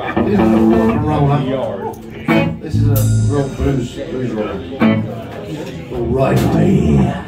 This is a rock and roller. This is a real blues blues roller. Right away.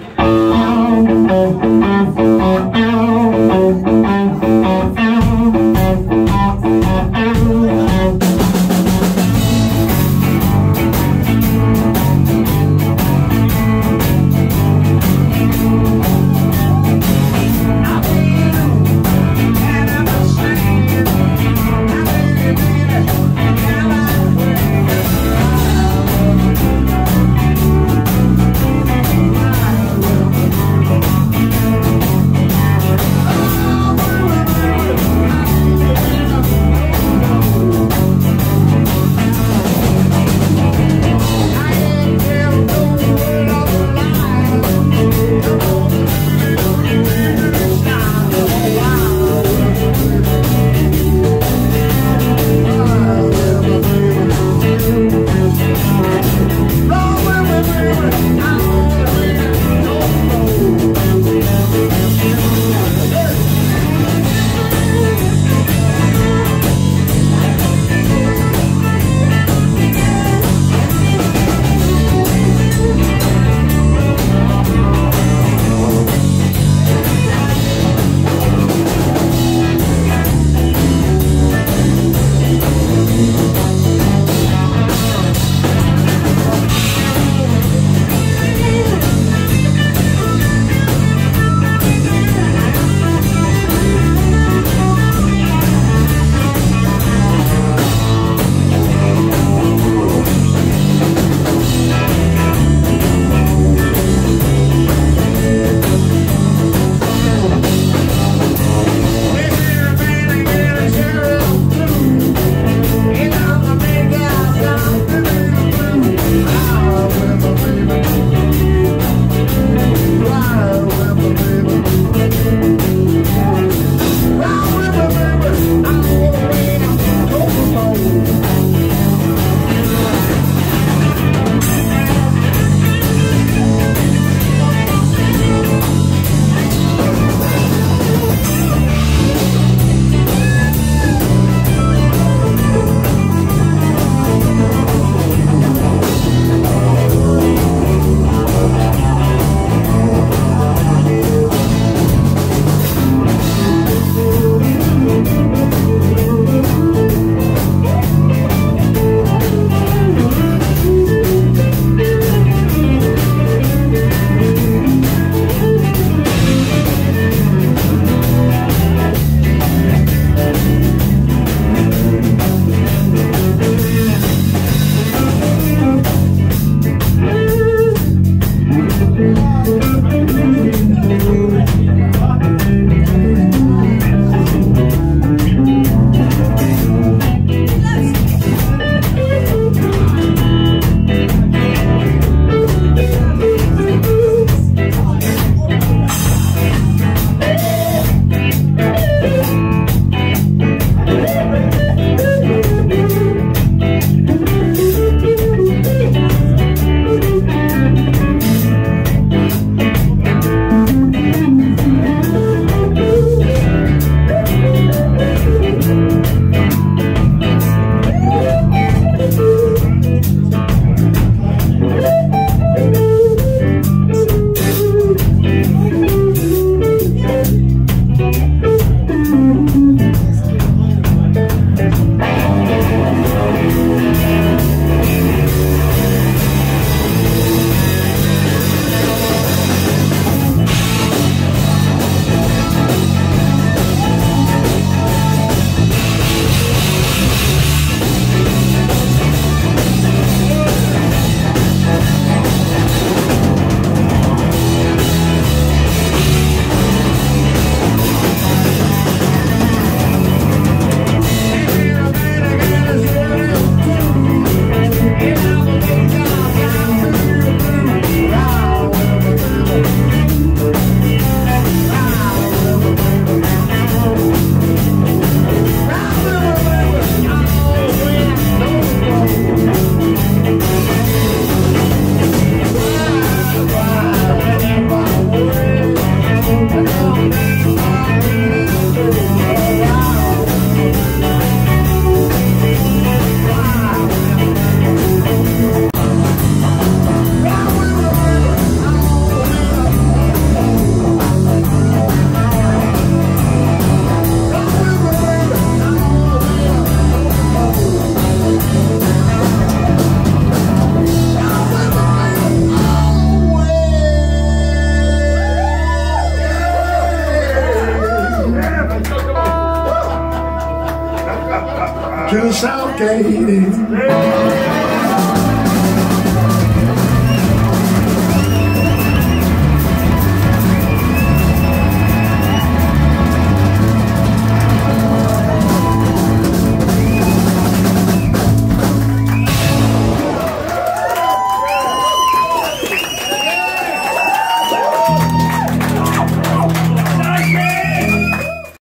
To the south gate.